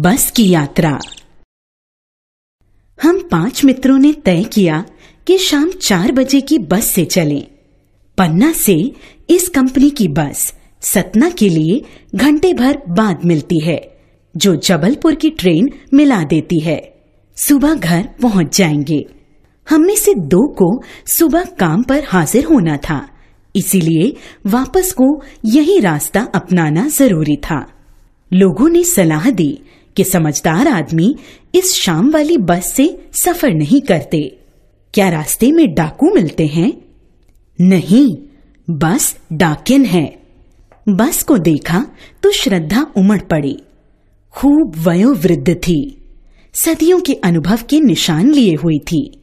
बस की यात्रा। हम पाँच मित्रों ने तय किया कि शाम चार बजे की बस से चलें। पन्ना से इस कंपनी की बस सतना के लिए घंटे भर बाद मिलती है, जो जबलपुर की ट्रेन मिला देती है। सुबह घर पहुँच जाएँगे। हमने से दो को सुबह काम पर हाजिर होना था, इसीलिए वापस को यही रास्ता अपनाना ज़रूरी था। लोगों ने सलाह दी कि समझदार आदमी इस शाम वाली बस से सफ़र नहीं करते। क्या रास्ते में डाकू मिलते हैं? नहीं, बस डाकिन है। बस को देखा तो श्रद्धा उमड़ पड़ी। खूब वयोवृद्ध थी। सदियों के अनुभव के निशान लिए हुई थी।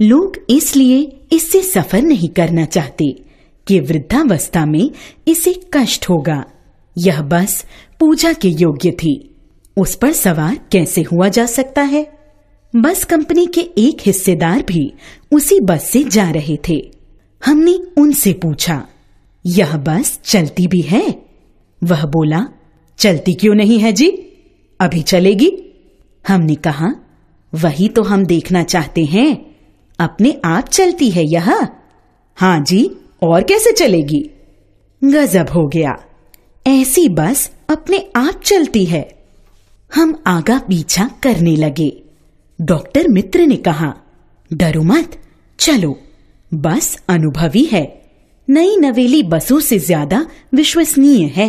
लोग इसलिए इससे सफ़र नहीं करना चाहते कि वृद्धावस्था में इसे कष्ट होगा। यह बस पूजा के योग्य थी। उस पर सवार कैसे हुआ जा सकता है? बस कंपनी के एक हिस्सेदार भी उसी बस से जा रहे थे। हमने उनसे पूछा, यह बस चलती भी है? वह बोला, चलती क्यों नहीं है जी? अभी चलेगी? हमने कहा, वही तो हम देखना चाहते हैं। अपने आप चलती है यह? हाँ जी, और कैसे चलेगी? गजब हो गया। ऐसी बस अपने आप चलती है। हम आगा पीछा करने लगे। डॉक्टर मित्र ने कहा डरो मत चलो बस अनुभवी है। नई नवेली बसों से ज़्यादा विश्वसनीय है।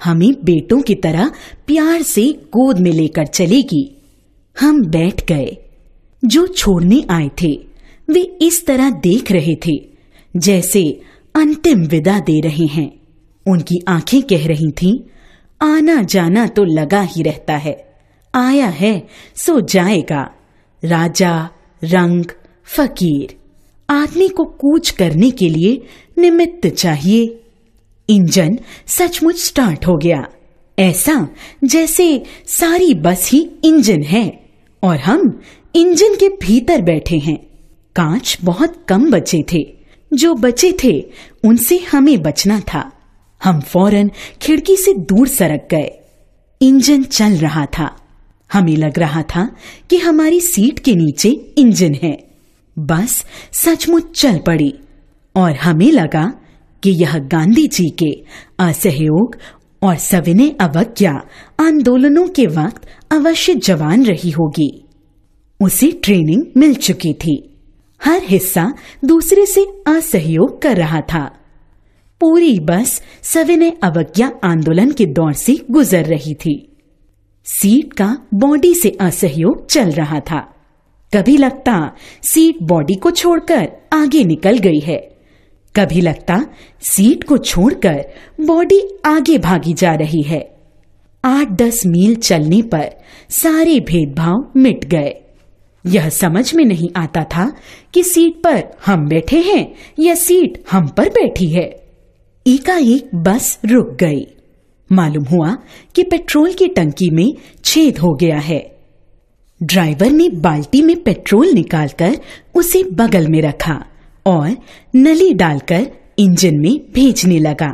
हमें बेटों की तरह प्यार से गोद में लेकर चलेगी। हम बैठ गए। जो छोड़ने आए थे वे इस तरह देख रहे थे जैसे अंतिम विदा दे रहे हैं। उनकी आँखें कह रही थीं, आना जाना तो लगा ही रहता है। आया है, सो जाएगा। राजा, रंग, फकीर, आदमी को कूच करने के लिए निमित्त चाहिए। इंजन सचमुच स्टार्ट हो गया। ऐसा जैसे सारी बस ही इंजन है और हम इंजन के भीतर बैठे हैं। कांच बहुत कम बचे थे। जो बचे थे, उनसे हमें बचना था। हम फ़ौरन खिड़की से दूर सरक गए। इंजन चल रहा था। हमें लग रहा था कि हमारी सीट के नीचे इंजन है। बस सचमुच चल पड़ी और हमें लगा कि यह गांधी जी के असहयोग और सविनय अवज्ञा आंदोलनों के वक्त अवश्य जवान रही होगी। उसे ट्रेनिंग मिल चुकी थी। हर हिस्सा दूसरे से असहयोग कर रहा था। पूरी बस सविनय अवज्ञा आंदोलन के दौर से गुजर रही थी। सीट का बॉडी से असहयोग चल रहा था। कभी लगता सीट बॉडी को छोड़कर आगे निकल गई है। कभी लगता सीट को छोड़कर बॉडी आगे भागी जा रही है। आठ दस मील चलने पर सारे भेदभाव मिट गए। यह समझ में नहीं आता था कि सीट पर हम बैठे हैं या सीट हम पर बैठी है। एकाएक बस रुक गई। मालूम हुआ कि पेट्रोल की टंकी में छेद हो गया है। ड्राइवर ने बाल्टी में पेट्रोल निकालकर उसे बगल में रखा और नली डालकर इंजन में भेजने लगा।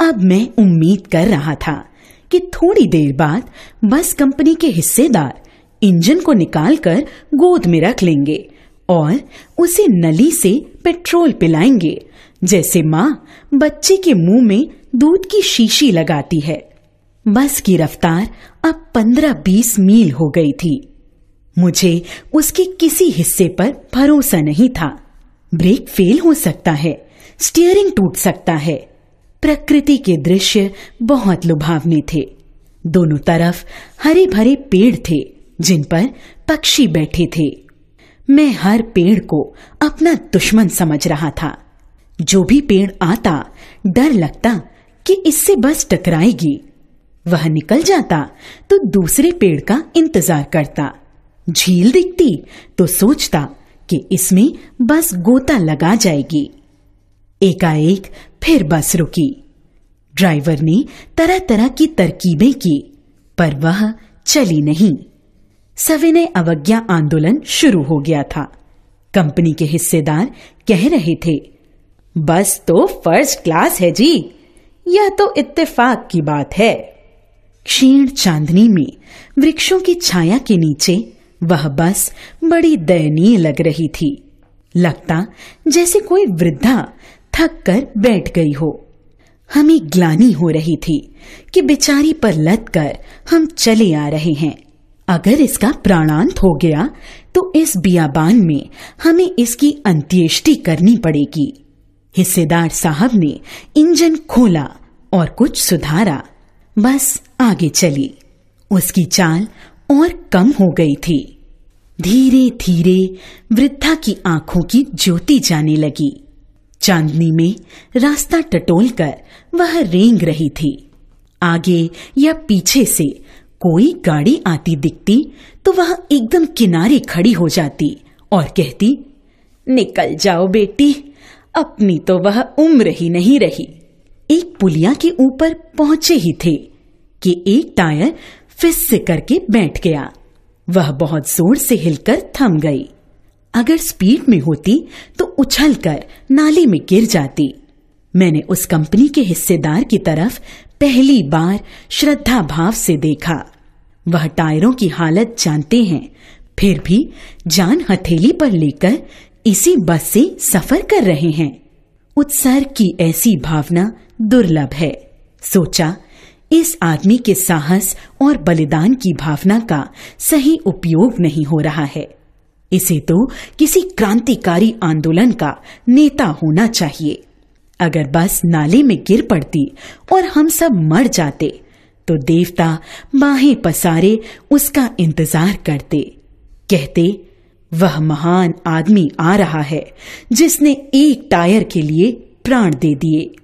अब मैं उम्मीद कर रहा था कि थोड़ी देर बाद बस कंपनी के हिस्सेदार इंजन को निकालकर गोद में रख लेंगे। और उसे नली से पेट्रोल पिलाएँगे। जैसे माँ बच्चे के मुँह में दूध की शीशी लगाती है। बस की रफ्तार अब पंद्रह बीस मील हो गई थी। मुझे उसके किसी हिस्से पर भरोसा नहीं था। ब्रेक फेल हो सकता है, स्टीयरिंग टूट सकता है। प्रकृति के दृश्य बहुत लुभावने थे। दोनों तरफ़ हरे भरे पेड़ थे, जिन पर पक्षी बैठे थे। मैं हर पेड़ को अपना दुश्मन समझ रहा था। जो भी पेड़ आता, डर लगता कि इससे बस टकराएगी। वह निकल जाता तो दूसरे पेड़ का इंतज़ार करता। झील दिखती तो सोचता कि इसमें बस गोता लगा जाएगी। एकाएक फिर बस रुकी। ड्राइवर ने तरह तरह की तरकीबें की, पर वह चली नहीं। सविनय अवज्ञा आंदोलन शुरू हो गया था। कंपनी के हिस्सेदार कह रहे थे, बस तो फ़र्स्ट क्लास है जी। यह तो इत्तेफाक की बात है। क्षीण चांदनी में वृक्षों की छाया के नीचे वह बस बड़ी दयनीय लग रही थी। लगता जैसे कोई वृद्धा थक कर बैठ गई हो। हमें ग्लानी हो रही थी कि बेचारी पर लद कर हम चले आ रहे हैं। अगर इसका प्राणांत हो गया तो इस बियाबान में हमें इसकी अंत्येष्टि करनी पड़ेगी। हिस्सेदार साहब ने इंजन खोला और कुछ सुधारा। बस आगे चली। उसकी चाल और कम हो गई थी। धीरे धीरे वृद्धा की आँखों की ज्योति जाने लगी। चांदनी में रास्ता टटोलकर वह रेंग रही थी। आगे या पीछे से कोई गाड़ी आती दिखती तो वह एकदम किनारे खड़ी हो जाती और कहती, निकल जाओ बेटी, अपनी तो वह उम्र ही नहीं रही। एक पुलिया के ऊपर पहुँचे ही थे कि एक टायर फिस से करके बैठ गया। वह बहुत ज़ोर से हिलकर थम गई। अगर स्पीड में होती तो उछलकर नाले में गिर जाती। मैंने उस कंपनी के हिस्सेदार की तरफ़ पहली बार श्रद्धा भाव से देखा। वह टायरों की हालत जानते हैं। फिर भी जान हथेली पर लेकर इसी बस से सफ़र कर रहे हैं। उत्सर्ग की ऐसी भावना दुर्लभ है। सोचा, इस आदमी के साहस और बलिदान की भावना का सही उपयोग नहीं हो रहा है। इसे तो किसी क्रांतिकारी आंदोलन का नेता होना चाहिए। अगर बस नाले में गिर पड़ती और हम सब मर जाते तो देवता बाहें पसारे उसका इंतज़ार करते। कहते, वह महान आदमी आ रहा है, जिसने एक टायर के लिए प्राण दे दिए।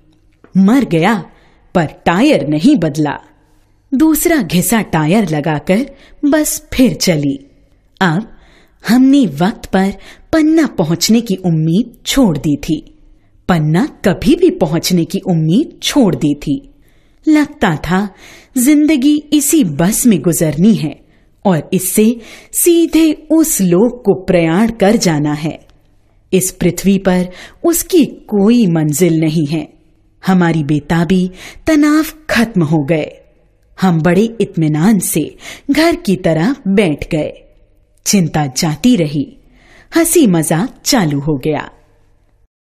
मर गया, पर टायर नहीं बदला। दूसरा घिसा टायर लगाकर बस फिर चली। अब हमने वक्त पर पन्ना पहुँचने की उम्मीद छोड़ दी थी। पन्ना कभी भी पहुँचने की उम्मीद छोड़ दी थी। लगता था, ज़िंदगी इसी बस में गुजरनी है, और इससे सीधे उस लोक को प्रयाण कर जाना है। इस पृथ्वी पर उसकी कोई मंजिल नहीं है। हमारी बेताबी, तनाव खत्म हो गए। हम बड़े इत्मीनान से घर की तरह बैठ गए। चिंता जाती रही। हँसी मज़ाक चालू हो गया।